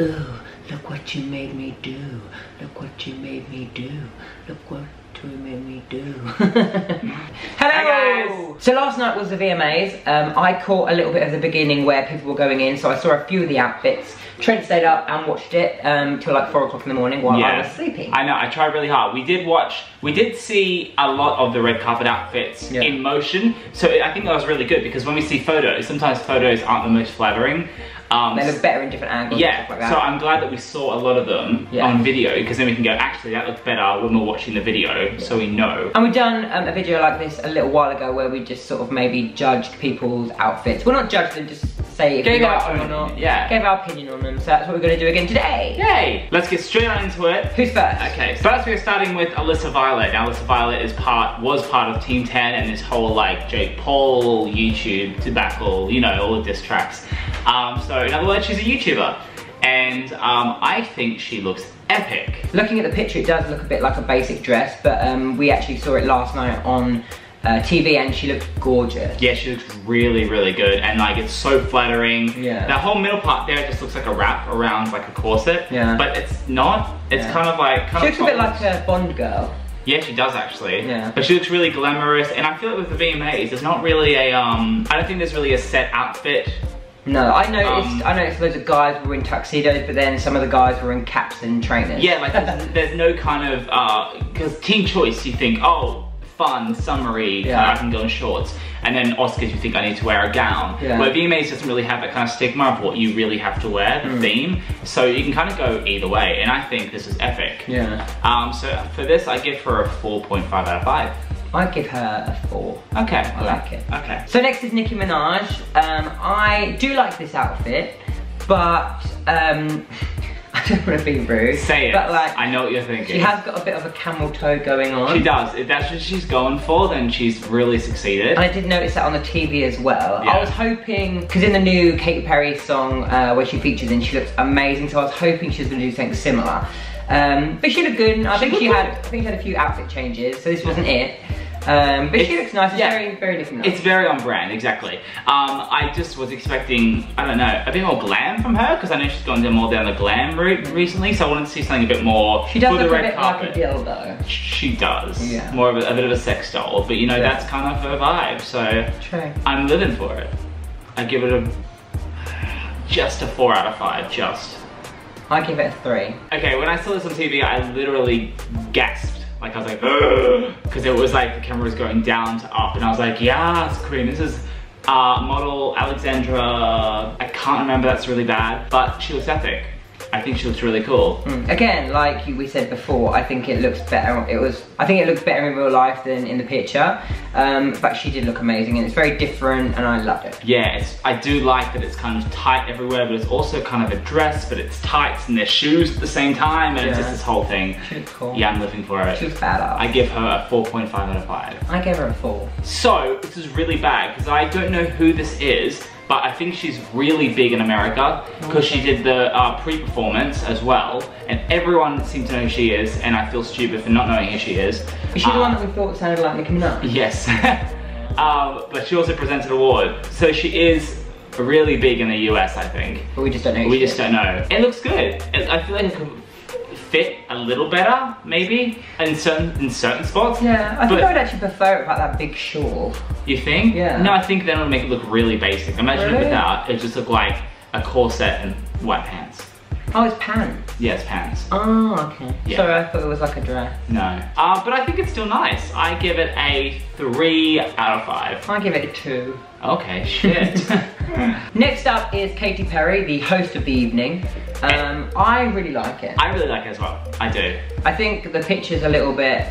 Ooh, look what you made me do. Look what you made me do. Look what you made me do. Hello! guys. So last night was the VMAs. Um, I caught a little bit of the beginning where people were going in, so I saw a few of the outfits. Trent stayed up and watched it um, till like 4 o'clock in the morning while I was sleeping. I know, I tried really hard. We did watch, we did see a lot of the red carpet outfits Yeah. in motion. So I think that was really good because when we see photos, sometimes photos aren't the most flattering. Um, They look better in different angles and yeah, stuff like that. so I'm glad that we saw a lot of them Yeah. on video because then we can go, actually that looks better when we're watching the video, so we know. And we've done um, a video like this a little while ago where we just sort of maybe judged people's outfits. Well, not judged them, just say if Gave we liked them or not. yeah. Gave our opinion on them. So that's what we're going to do again today. Yay! Let's get straight on into it. Who's first? Okay, so first we're starting with Alissa Violet. Now Alissa Violet is part was part of Team 10 and this whole like Jake Paul YouTube debacle, you know, all the diss tracks. Um, so in other words, she's a YouTuber. And um, I think she looks epic. Looking at the picture, it does look a bit like a basic dress, but um, we actually saw it last night on uh, TV and she looked gorgeous. Yeah, she looks really, really good, and like it's so flattering. Yeah. That whole middle part there just looks like a wrap around like a corset. Yeah. But it's not. It's Yeah. kind of like kind She of looks a bit like a Bond girl. Yeah, she does actually. Yeah. But she looks really glamorous, and I feel like with the VMAs, there's not really a um. I don't think there's really a set outfit. No, I noticed. Um, I noticed loads of guys were in tuxedos, but then some of the guys were in caps and trainers. Yeah, like there's, there's no kind of uh, because Teen Choice, you think, oh, fun, summery, Yeah. I can go in shorts, and then Oscars, you think I need to wear a gown. Yeah. Where VMAs doesn't really have that kind of stigma of what you really have to wear, the Mm. theme. So you can kind of go either way, and I think this is epic. Yeah. Um, so for this, I give her a 4.5 out of 5. I'd give her a four. Okay, I like it. Okay. So next is Nicki Minaj. Um, I do like this outfit, but um, I don't want to be rude. Say it. But like, I know what you're thinking. she has got a bit of a camel toe going on. She does. If that's what she's going for, then she's really succeeded. And I did notice that on the TV as well. Yeah. I was hoping, because in the new Katy Perry song uh, where she features in, she looks amazing. So I was hoping she was going to do something similar. Um, but she looked good. I She think she looked had, I think she had a few outfit changes. So this wasn't it. Um, but she It's- looks nice. It's yeah. very, very Nicki Minaj. It's very on brand, exactly. Um, I just was expecting, I don't know, a bit more glam from her because I know she's gone more down the glam route recently. So I wanted to see something a bit more she does for the look a bit carpet. like a dildo. She does. Yeah. More of a, a bit of a sex doll, but you know Yeah. that's kind of her vibe. So True. I'm living for it. I give it a just a four out of five. Just. I give it a three. Okay, when I saw this on TV, I literally gasped. Like I was like, because it was like the camera was going down to up, and I was like, yes, Queen, this is uh, model Alexandra. I can't remember, that's really bad, but she looks epic. I think she looks really cool. Mm. Again, like we said before, I think it looks better. It was, I think it looks better in real life than in the picture. Um, but she did look amazing, and it's very different, and I loved it. Yeah, it's, I do like that it's kind of tight everywhere, but it's also kind of a dress, but it's tights and their shoes at the same time, and it's just this whole thing. She cool. Yeah, I'm living for She it. was badass. I give her a 4.5 out of 5. I gave her a four. So, this is really bad because I don't know who this is, but I think she's really big in America because she did the uh, pre-performance as well, and everyone seemed to know who she is, and I feel stupid for not knowing who she is. Is she the Uh, one that we thought sounded like Nicki Minaj? Yes. um, but she also presented an award, so she is really big in the US, I think. But we just don't know. We just is. don't know. It looks good. I feel like it could fit a little better, maybe, in certain in certain spots. Yeah, I think But- I would actually prefer it without that big shawl. You think? Yeah. No, I think then it would make it look really basic. Imagine it without, it just look like a corset and white pants. Oh, it's pants. Yes, pants. Oh, okay. Yeah. Sorry, I thought it was like a dress. No. Uh, but I think it's still nice. I give it a three out of five. I give it a two. Okay, shit. Next up is Katy Perry, the host of the evening. Um, I really like it. I really like it as well. I do. I think the picture's a little bit.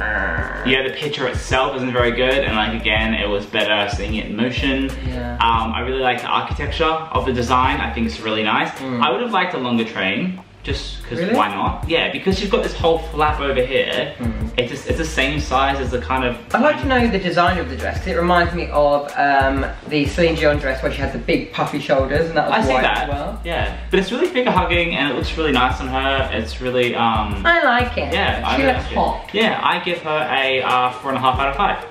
uh, Yeah, the picture itself isn't very good, and like again, it was better seeing it in motion. Yeah. Um, I really like the architecture of the design. I think it's really nice. Mm. I would have liked a longer train, just because Really? why not? Yeah, because you've got this whole flap over here. Mm. It's just, it's the same size as the kind of. I'd like to know the design of the dress because it reminds me of um, the Celine Dion dress where she had the big puffy shoulders and that was I see white that. as well. Yeah, but it's really figure hugging and it looks really nice on her. It's really um. I like it. Yeah, I she really looks like it. hot. Yeah, I give her a uh, four and a half out of five.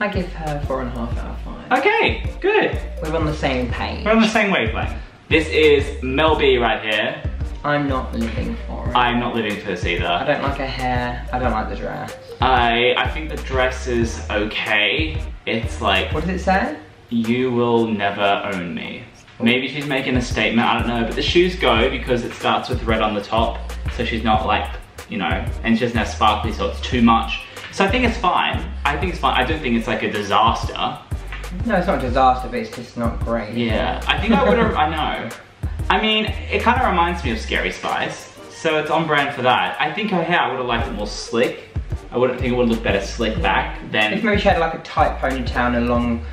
I give her four and a half out of five. Okay, good. We're on the same page. We're on the same wavelength. This is Mel B right here. I'm not living for it. I'm not living for this either. I don't like her hair. I don't like the dress. I I think the dress is okay. It's like What does it say? you will never own me. Maybe she's making a statement, I don't know, but the shoes go because it starts with red on the top, so she's not like, you know, and she doesn't have sparkly, so it's too much. So I think it's fine. I think it's fine. I don't think it's like a disaster. No, it's not a disaster, but it's just not great. Yeah, I think I would have, I know. I mean, it kind of reminds me of Scary Spice, so it's on brand for that. I think her hair, I would have liked it more slick. I wouldn't think it would look better slick back than... If maybe she had like a tight ponytail and a long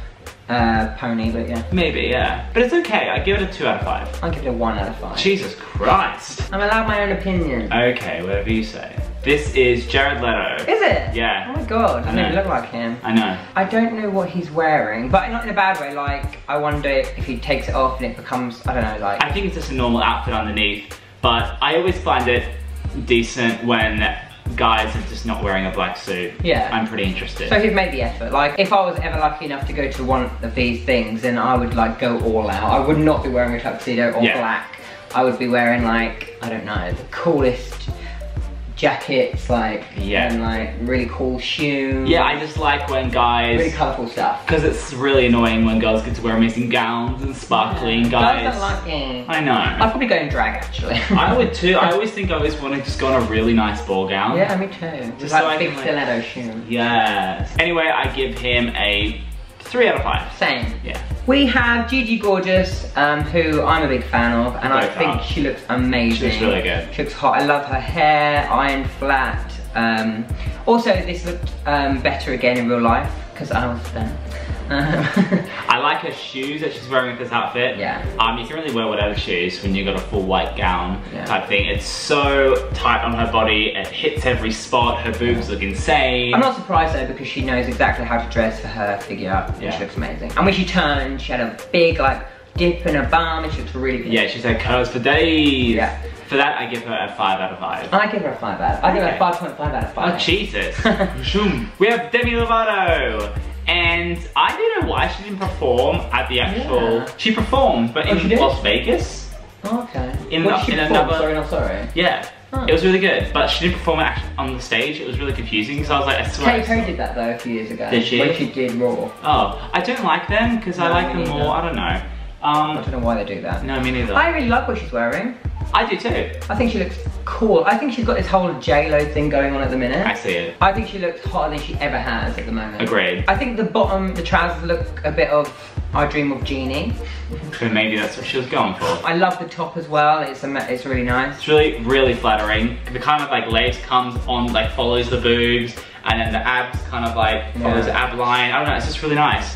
uh, pony, but yeah. maybe, yeah. But it's okay, I give it a two out of five. I'll give it a one out of five. Jesus Christ. I'm allowed my own opinion. Okay, whatever you say. This is Jared Leto. Is it? Yeah. Oh my god, I doesn't look like him. I know. I don't know what he's wearing, but not in a bad way. Like, I wonder if he takes it off and it becomes, I don't know, like. I think it's just a normal outfit underneath, but I always find it decent when guys are just not wearing a black suit. Yeah. I'm pretty interested. so he's made the effort. Like, if I was ever lucky enough to go to one of these things, then I would like go all out. I would not be wearing a tuxedo or Yeah. black. I would be wearing like, I don't know, the coolest jackets, like, Yeah. and like really cool shoes. yeah, I just like when guys really colourful stuff. Because it's really annoying when girls get to wear amazing gowns and sparkling guys. Guys don't like. I know. I'd probably go in drag actually. I would too. I always think I always want to just go on a really nice ball gown. Yeah, me too. Just so like big can, like- stiletto shoes. Yes. Anyway, I give him a three out of five. Same. Yeah. We have Gigi Gorgeous, um, who I'm a big fan of, and I think are. she looks amazing. She looks really good. She looks hot. I love her hair, iron flat. Um, also, this looked um, better again in real life because I was there. Um, I like her shoes that she's wearing with this outfit. Yeah. Um, you can really wear whatever shoes when you've got a full white gown Yeah. type thing. It's so tight on her body. It hits every spot. Her boobs look insane. I'm not surprised though because she knows exactly how to dress for her figure. and Yeah. She looks amazing. And when she turned, she had a big like dip in her bum, and she looks really good. Yeah, she's had curves for days. Yeah. For that, I give her a five out of five. I give her a five out. of 5. I give her a five point five out of five. Oh Jesus! Shoom. we have Demi Lovato, and I don't know why she didn't perform at the actual. Yeah. She performed, but Oh, in she? Las Vegas. Oh, okay. In what the- did she in another- Sorry, not sorry. Yeah, Huh. it was really good, but she didn't perform it on the stage. It was really confusing. So I was like, I swear. Katy I Perry did that though a few years ago. Did she? When she did Roar. Oh, I don't like them because I like them neither. more. I don't know. I Um, don't know why they do that. no, me neither. I really like what she's wearing. I do too. I think she looks cool. I think she's got this whole J-Lo thing going on at the minute. I see it. I think she looks hotter than she ever has at the moment. Agreed. I think the bottom, the trousers look a bit of I Dream of Jeannie. So maybe that's what she was going for. I love the top as well. It's it's really nice. It's really, really flattering. The kind of like legs comes on, like follows the boobs, and then the abs kind of like follows Yeah. the ab line. I don't know, it's just really nice.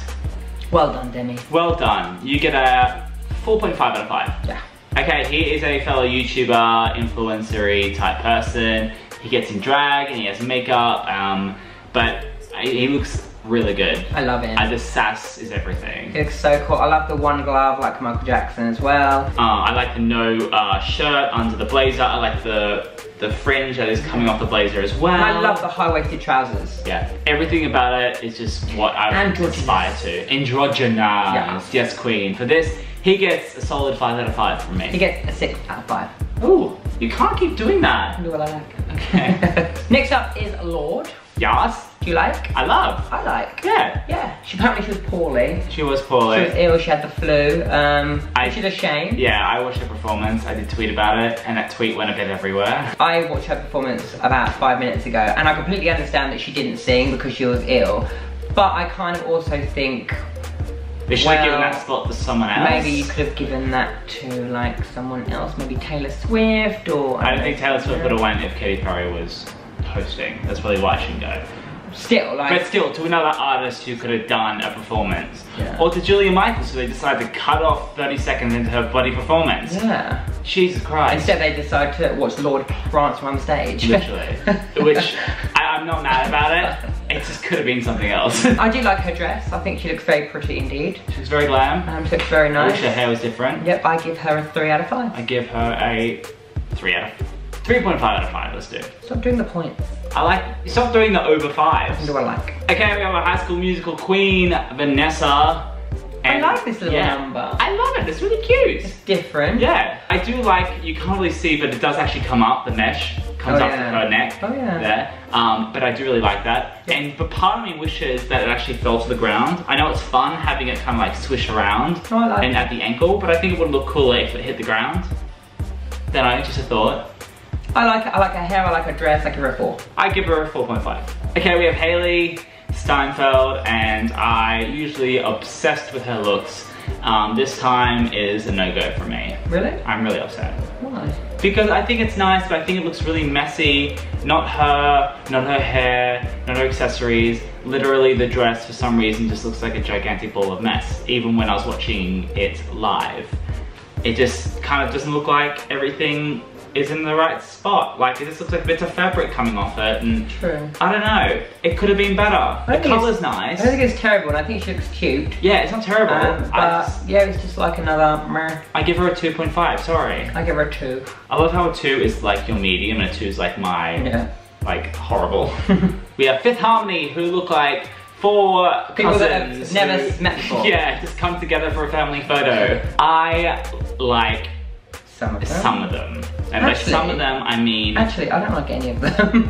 Well done, Demi. Well done. You get a 4.5 out of 5. Yeah. Okay, he is a fellow YouTuber, influencer type person. He gets in drag and he has makeup, um, but he looks really good. I love him. And the sass is everything. He looks so cool. I love the one glove like Michael Jackson as well. Uh, I like the no uh, shirt under the blazer. I like the the fringe that is coming off the blazer as well. And I love the high-waisted trousers. Yeah, everything about it is just what I would aspire to. Androgynous, Yeah. yes, queen. For this, he gets a solid five out of five from me. He gets a six out of five. Ooh, you can't keep doing that. Do what I like. Okay. Next up is Lorde. Yes, Do you like? I love. I like. Yeah, Yeah. She apparently she was poorly. she was poorly. She was ill. She had the flu. Um, I- which is a shame. Yeah, I watched her performance. I did tweet about it, and that tweet went a bit everywhere. I watched her performance about five minutes ago, and I completely understand that she didn't sing because she was ill. But I kind of also think They should have given that spot to someone else. maybe you could have given that to like someone else, maybe Taylor Swift or. I don't think Taylor Swift would have went if Katy Perry was hosting. That's probably why she didn't go. Still, like. But still, to another artist who could have done a performance. Yeah. Or to Julia Michaels, who they decide to cut off 30 seconds into her bloody performance. yeah. Jesus Christ. Instead, they decide to watch Lorde around the stage. Literally. Which, I, I'm not mad about it. It just could have been something else. I do like her dress. I think she looks very pretty indeed. She's very glam. Um, she looks very nice. I wish her hair was different. Yep, I give her a three out of five. I give her a 3 out of 3.5 out of 5, let's do. Stop doing the points. I like, stop doing the over What fives. do I like? Okay, we have a high school musical queen, Vanessa. I like this little number. I love it. It's really cute. It's different. Yeah, I do like, you can't really see, but it does actually come up, the mesh comes Oh, up yeah. to her neck Oh, yeah. there. Um, but I do really like that. Yeah. And but part of me wishes that it actually fell to the ground. I know it's fun having it kind of like swish around Oh, I like and it. at the ankle, but I think it would look cooler if it hit the ground. Then I just a thought. I like it. I like her hair. I like her dress. I give her a four. I give her a 4.5. Okay, we have Hailee Steinfeld, and I usually obsessed with her looks. Um, this time is a no-go for me. Really? I'm really upset. Why? Because I think it's nice, but I think it looks really messy. Not her, not her hair, not her accessories. Literally the dress for some reason just looks like a gigantic ball of mess. Even when I was watching it live. It just kind of doesn't look like everything is in the right spot. Like it just looks like bits of fabric coming off it and True. I don't know. It could have been better. The think nice. I don't think it's terrible, and I think she looks cute. Yeah, it's not terrible. Um, but just- yeah, it's just like another. Meh. I give her a 2.5, sorry. I give her a two. I love how a 2 is like your medium and a 2 is like my Yeah. like horrible. we have Fifth Harmony who look like four People that have cousins. never who- met before. Yeah, just come together for a family photo. I like Some of them. some of them. And by Actually- some of them I mean Actually, I don't like any of them.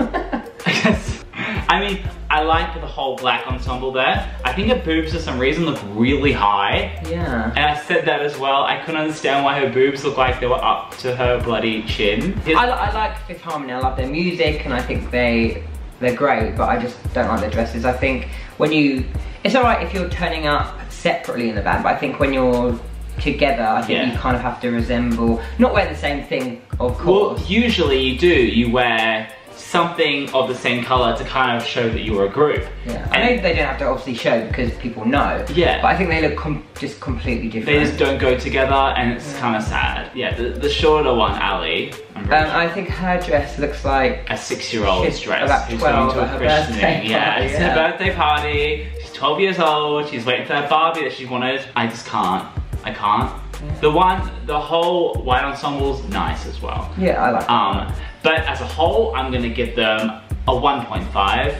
I guess I mean I like the whole black ensemble there. I think her boobs for some reason look really high. yeah. And I said that as well. I couldn't understand why her boobs look like they were up to her bloody chin. I, I like Fifth Harmony. I love their music, and I think they they're great. But I just don't like their dresses. I think when you, it's alright if you're turning up separately in the band, but I think when you're together, I think Yeah. you kind of have to resemble, not wear the same thing, of course. Well, usually you do. You wear something of the same color to kind of show that you're a group. yeah. I know they don't have to obviously show because people know. Yeah. But I think they look com- just completely different. they just don't go together, and it's kind of sad. Yeah, the, the shorter one, Ally, Um, I think her dress looks like a six-year-old's dress about who's 12 going to a her christening. birthday Yeah, party, it's yeah. her birthday party. She's 12 years old. She's waiting for that Barbie that she wanted. I just can't. I can't. The one, the whole white ensemble's nice as well. yeah, I like. Um, but as a whole, I'm gonna give them a 1.5.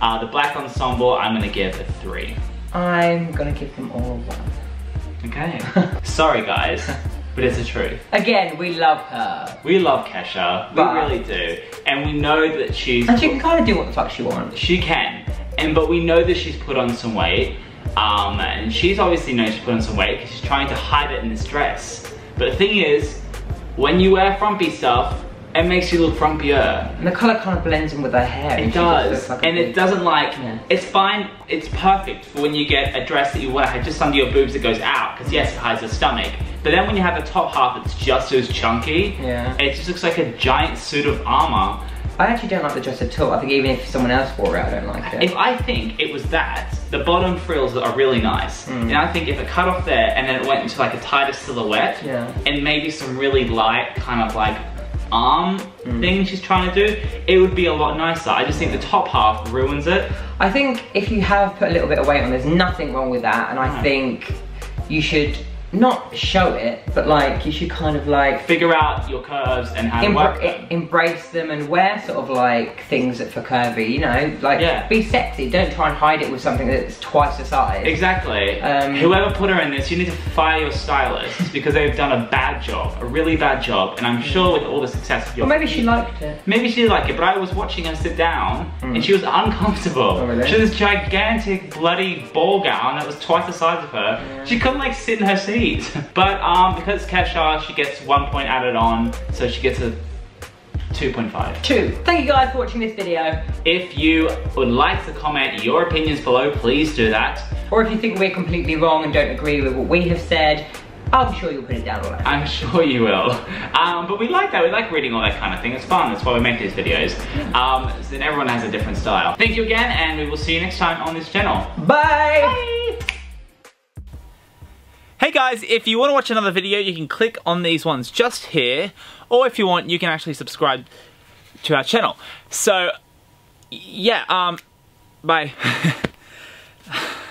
Uh, the black ensemble, I'm gonna give a three. I'm gonna give them all one. Okay. Sorry guys, but it's the truth. Again, we love her. We love Kesha, we really do. And we know that she's And she can kind of do what the fuck she wants. She can, and but we know that she's put on some weight, um, and she's obviously known she's put on some weight because she's trying to hide it in this dress. But the thing is, when you wear frumpy stuff, it makes you look frumpier. And the colour kind of blends in with her hair. It does, like and it doesn't like. Yeah. It's fine. It's perfect for when you get a dress that you wear just under your boobs that goes out, because yes, it hides your stomach. But then when you have the top half that's just as chunky, Yeah. it just looks like a giant suit of armor. I actually don't like the dress at all. I think even if someone else wore it, I don't like it. If I think it was that, the bottom frills are really nice. Mm. And I think if it cut off there and then it went into like a tighter silhouette, Yeah. and maybe some really light kind of like arm Mm. thing she's trying to do, it would be a lot nicer. I just think the top half ruins it. I think if you have put a little bit of weight on, there's nothing wrong with that. And I No. think you should not show it, but like you should kind of like Figure out your curves and how to work them. embrace them and wear sort of like things that for curvy, you know, like Yeah. be sexy. Don't try and hide it with something that's twice the size. Exactly. Um, Whoever put her in this, you need to fire your stylist because they've done a bad job, a really bad job. And I'm sure with all the success of your Or maybe she liked it. Maybe she liked it, but I was watching her sit down and she was uncomfortable. Oh, really? She had this gigantic bloody ball gown that was twice the size of her. Yeah. She couldn't like sit in her seat. But um, because it's Kesha, she gets one point added on, so she gets a 2.5. Two. Thank you guys for watching this video. If you would like to comment your opinions below, please do that. Or if you think we're completely wrong and don't agree with what we have said, I'm sure you'll put it down on below. I'm sure you will. Um, but we like that. We like reading all that kind of thing. It's fun. That's why we make these videos. Um, so then everyone has a different style. Thank you again, and we will see you next time on this channel. Bye. Hey guys, if you want to watch another video, you can click on these ones just here, or if you want, you can actually subscribe to our channel. So, yeah, um, bye.